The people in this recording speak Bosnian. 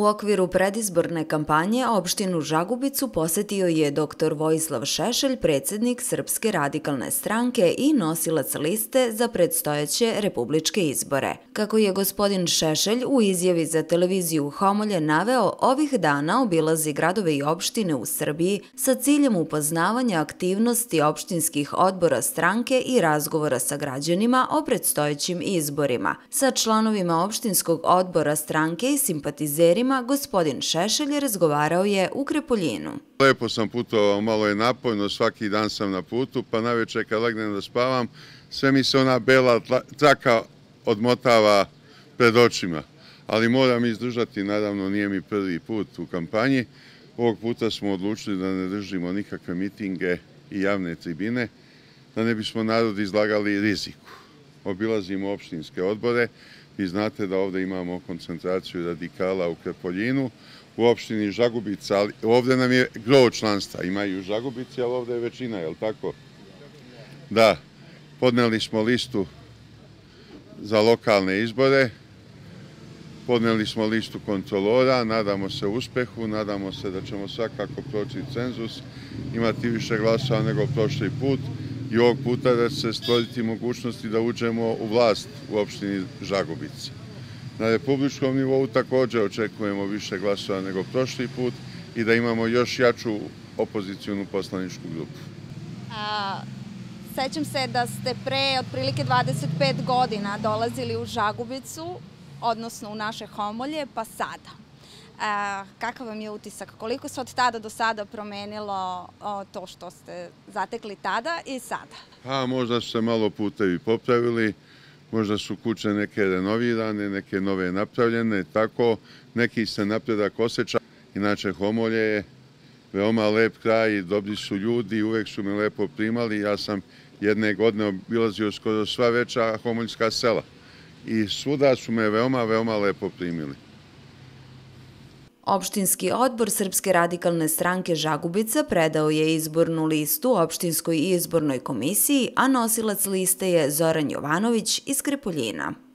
U okviru predizborne kampanje opštinu Žagubicu posetio je dr. Vojislav Šešelj, predsjednik Srpske radikalne stranke i nosilac liste za predstojeće republičke izbore. Kako je gospodin Šešelj u izjavi za televiziju Homolje naveo, ovih dana obilazi gradove i opštine u Srbiji sa ciljem upoznavanja aktivnosti opštinskih odbora stranke i razgovora sa građanima o predstojećim izborima. Sa članovima opštinskog odbora stranke i simpatizerima kojima gospodin Šešelj razgovarao je u Krepoljinu. Lepo sam putovao, malo je napojno, svaki dan sam na putu, pa na večer kad legnem da spavam, sve mi se ona bela traka odmotava pred očima. Ali moram izdržati, naravno nije mi prvi put u kampanji. Ovog puta smo odlučili da ne držimo nikakve mitinge i javne tribine, da ne bismo narod izlagali riziku. Obilazimo opštinske odbore, Vi znate da ovde imamo koncentraciju radikala u Krepoljinu, u opštini Žagubica, ali ovde nam je grovo članstva, imaju u Žagubici, ali ovde je većina, je li tako? Da, podneli smo listu za lokalne izbore, podneli smo listu kontrolora, nadamo se uspehu, nadamo se da ćemo svakako proći cenzus, imati više glasova nego prošli put, i ovog puta da se stvoriti mogućnosti da uđemo u vlast u opštini Žagubice. Na republičkom nivou također očekujemo više glasova nego prošli put i da imamo još jaču opozicijonu poslaničku grupu. Sećam se da ste pre otprilike 25 godina dolazili u Žagubicu, odnosno u naše homolje, pa sada. Kakav vam je utisak? Koliko se od tada do sada promenilo to što ste zatekli tada i sada? Pa možda su se malo putevi popravili, možda su kuće neke renovirane, neke nove napravljene, tako neki se napredak osjeća. Inače, Homolje je veoma lep kraj i dobri su ljudi, uvek su me lepo primali. Ja sam jedne godine obilazio skoro sva veća homoljska sela i svuda su me veoma, veoma lepo primili. Opštinski odbor Srpske radikalne stranke Žagubica predao je izbornu listu Opštinskoj izbornoj komisiji, a nosilac liste je Zoran Jovanović iz Krepoljina.